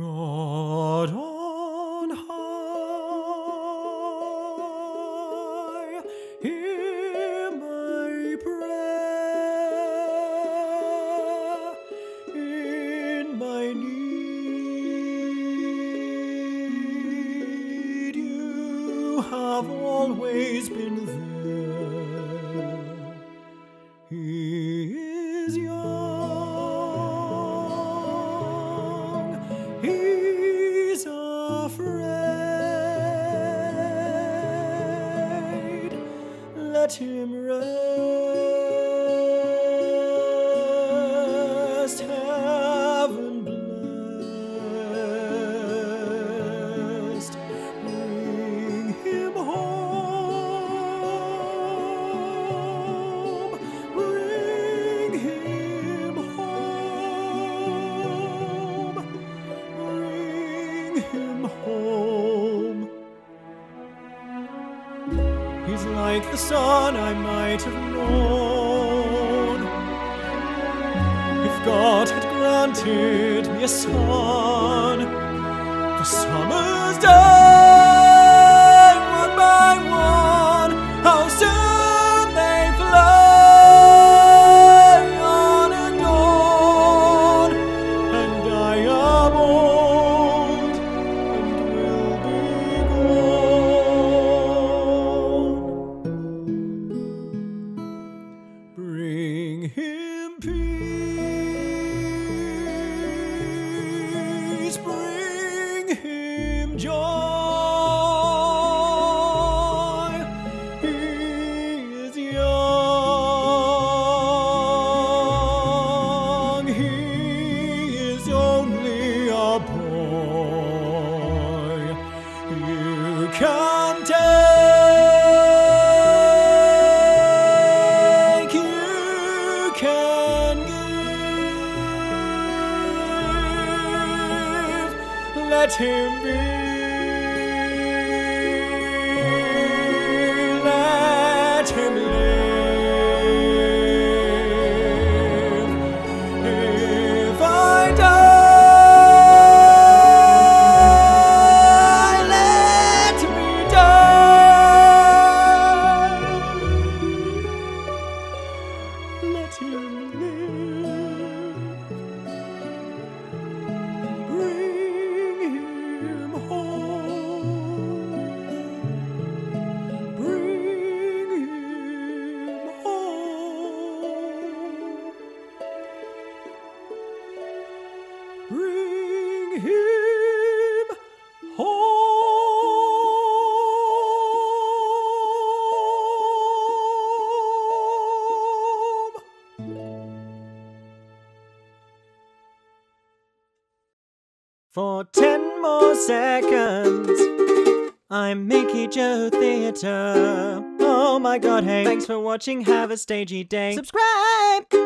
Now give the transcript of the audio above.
God on high, hear my prayer in my need. You have always been there. Afraid. Let him him home. He's like the son I might have known. If God had granted me a son, You can take, you can give. Let him be. Bring him home. For ten more seconds, I'm Mickey Jo Theatre. Oh my god, hey, thanks for watching. Have a stagey day. Subscribe!